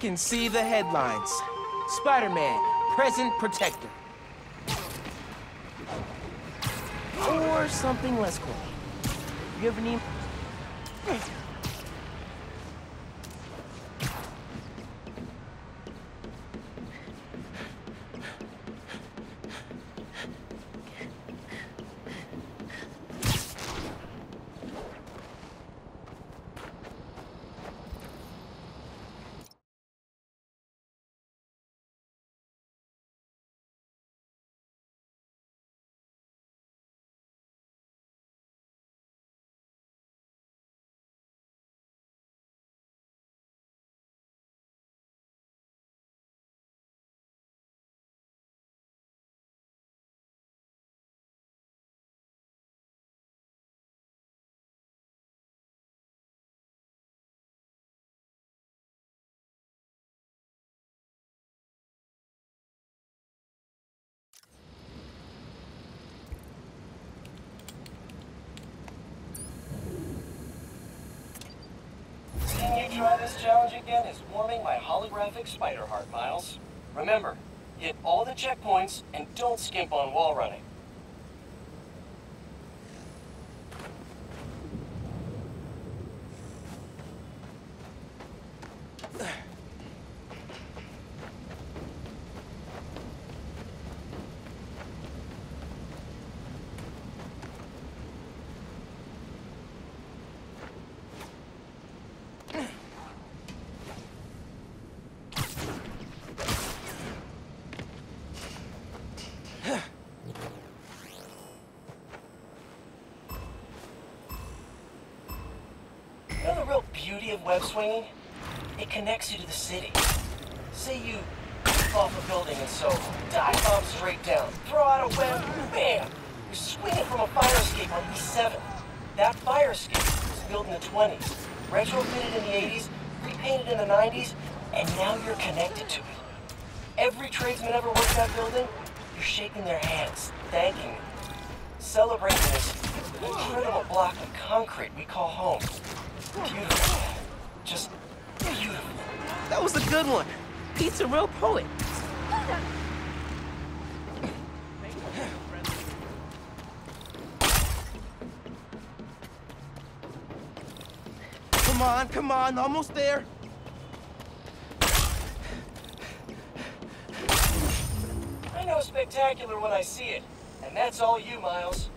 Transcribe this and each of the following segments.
Can see the headlines. Spider-Man, present protector. Or something less cool. You ever need... Seeing you try this challenge again is warming my holographic spider heart, Miles. Remember, hit all the checkpoints and don't skimp on wall running. Beauty of web swinging? It connects you to the city. Say you off a building and so dive bomb straight down, throw out a web, bam! You're swinging from a fire escape on E7. That fire escape was built in the 20s, retrofitted in the 80s, repainted in the 90s, and now you're connected to it. Every tradesman ever worked that building, you're shaking their hands, thanking celebrating this incredible block of concrete we call home. Beautiful. Just beautiful. That was a good one. Pete's a real poet. Come on, come on, almost there. I know spectacular when I see it. And that's all you, Miles.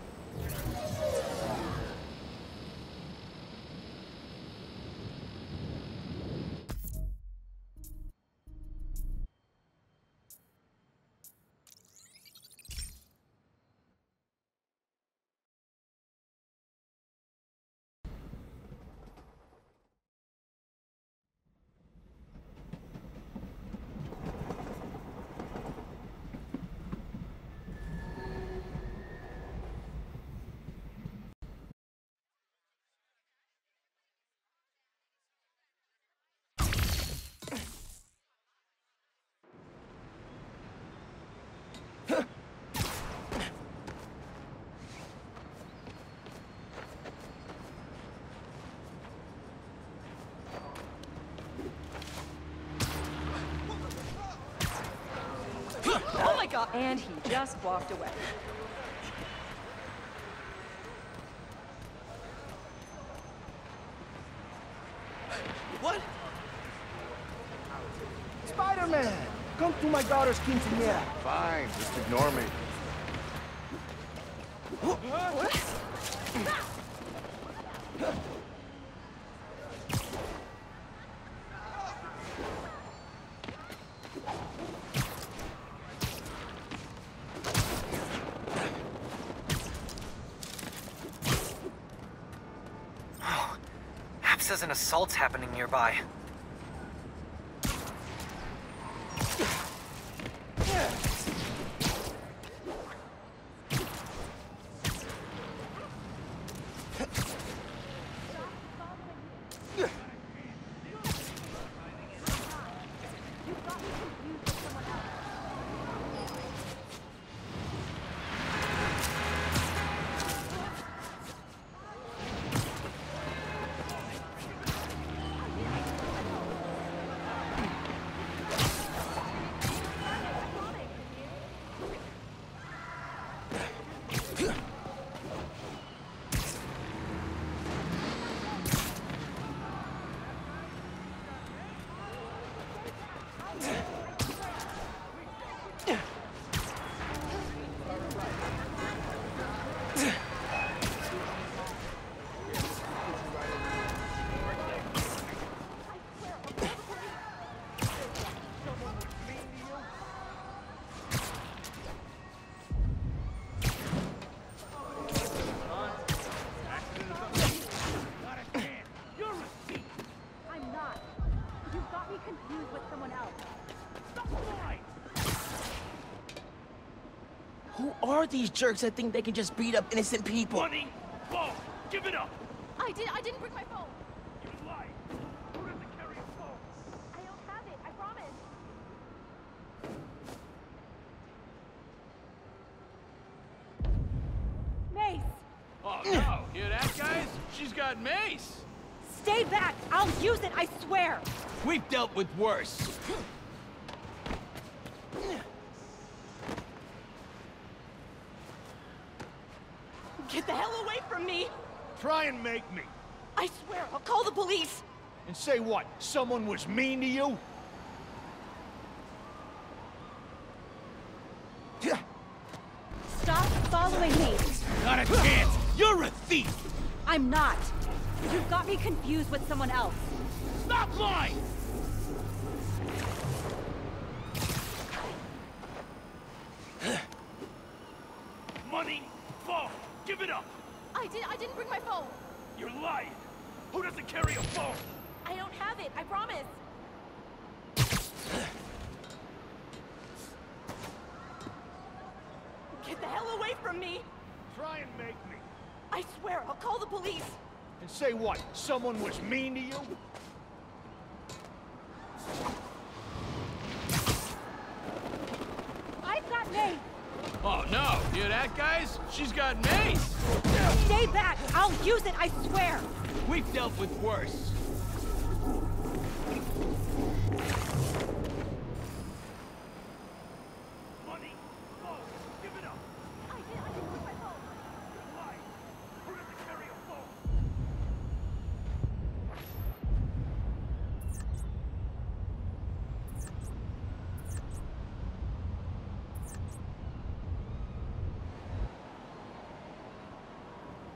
Oh my god! And he just walked away. What? Spider-Man! Come to my daughter's quinceañera. Fine, just ignore me. App says an assault's happening nearby. it. Are these jerks that think they can just beat up innocent people? Money! Phone! Give it up! I did. I didn't bring my phone. You lie! Who doesn't carry a phone? I don't have it. I promise. Mace, Oh no! Hear that, guys? She's got mace! stay back. I'll use it. I swear. We've dealt with worse. Get the hell away from me. Try and make me. I swear. I'll call the police. And say what? Someone was mean to you? Stop following me. Not a chance! You're a thief! I'm not. You've got me confused with someone else. Stop lying! Did. I didn't bring my phone. You're lying! Who doesn't carry a phone? I don't have it. I promise. Get the hell away from me. Try and make me. I swear. I'll call the police. And say what? Someone was mean to you? I've got Mace. Oh no! Hear that, guys? She's got mace! Stay back. I'll use it. I swear. We've dealt with worse. Money! Phone! Give it up! I did. I didn't bring my phone. You're lying! Who doesn't carry a phone?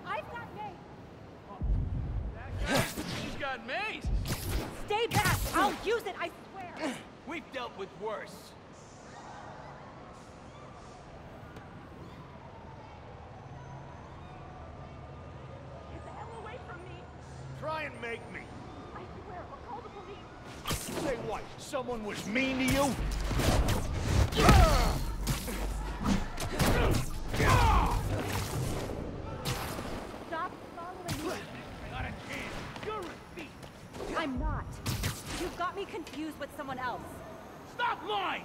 I've got Mace. That guy? Mace! Stay back. I'll use it. I swear. We've dealt with worse. Get the hell away from me. Try and make me. I swear. I'll call the police. Say what? Someone was mean to you? Someone else. Stop lying!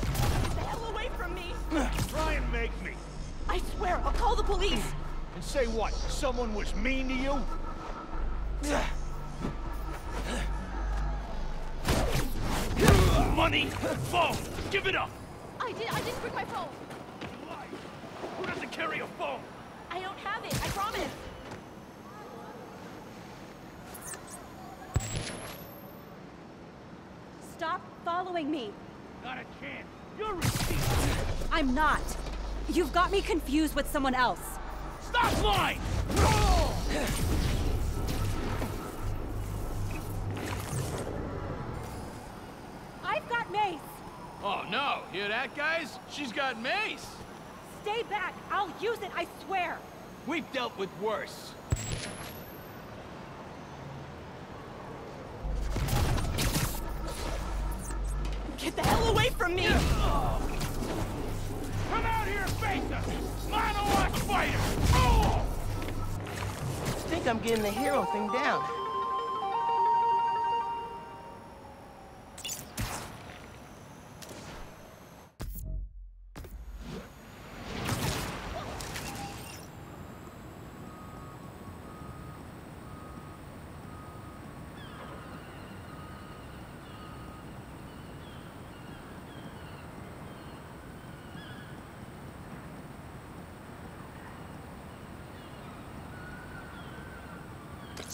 Get the hell away from me. Try and make me. I swear. I'll call the police. And say what? Someone was mean to you? Money! Phone! Give it up! I did. I didn't bring my phone. Who doesn't carry a phone? I don't have it. I promise. Stop following me. Not a chance! You're a! I'm not. You've got me confused with someone else. Stop lying! I've got Mace. Oh no! Hear that, guys? She's got mace! Stay back. I'll use it. I swear. We've dealt with worse. Get the hell away from me. Come out here and face us! Mono Watch fighter! Oh! I think I'm getting the hero thing down.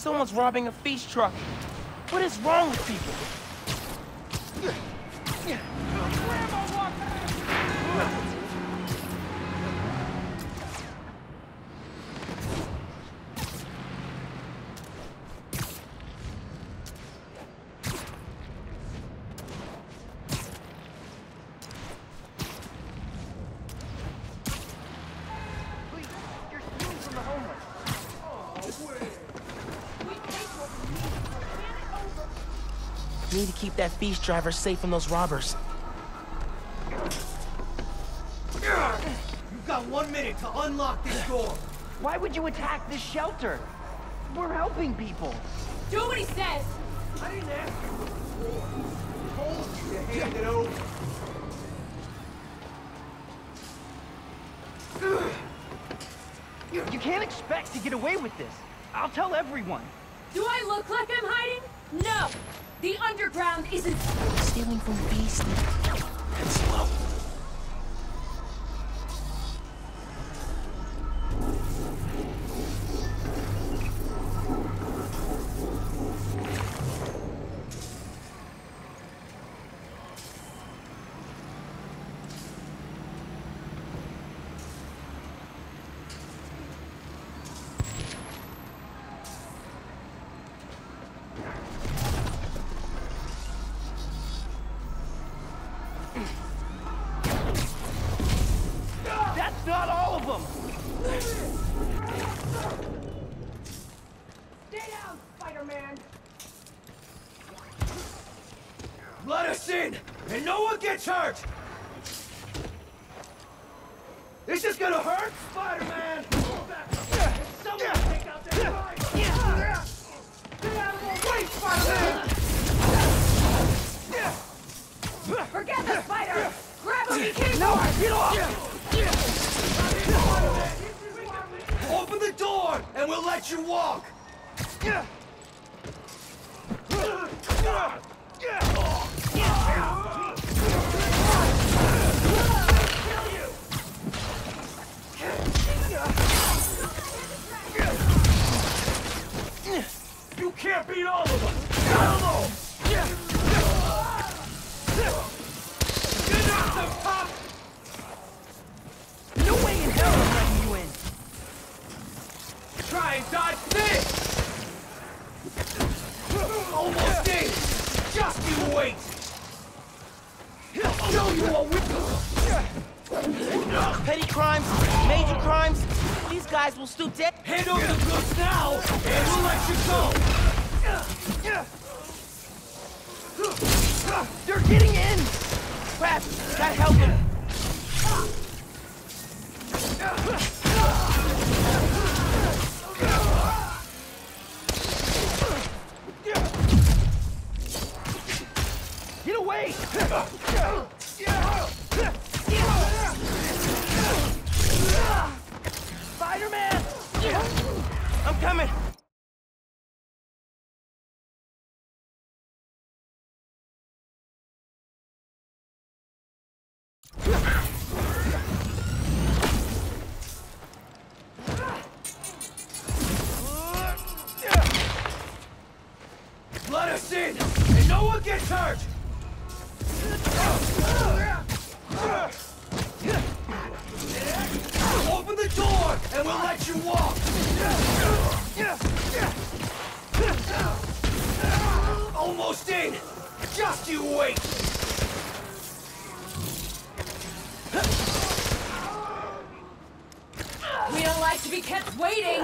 Someone's robbing a feast truck. What is wrong with people? Need to keep that feast driver safe from those robbers. You've got one minute to unlock this door. Why would you attack this shelter? We're helping people. Do what he says! I didn't ask you before. Told you to hand it over. You can't expect to get away with this. I'll tell everyone. Do I look like I'm hiding? Isn't... Stealing from Feast. Can't beat all of them! Not alone! Get out! No way in hell I'm letting you! Try and dodge this! Almost in! I'll show you what we... Petty crimes, major crimes. These guys will stoop. Hand over the goods now, and we'll let you go! They're getting in! Crap, gotta help him. Get away! Spider-Man! I'm coming. Just you wait! We don't like to be kept waiting!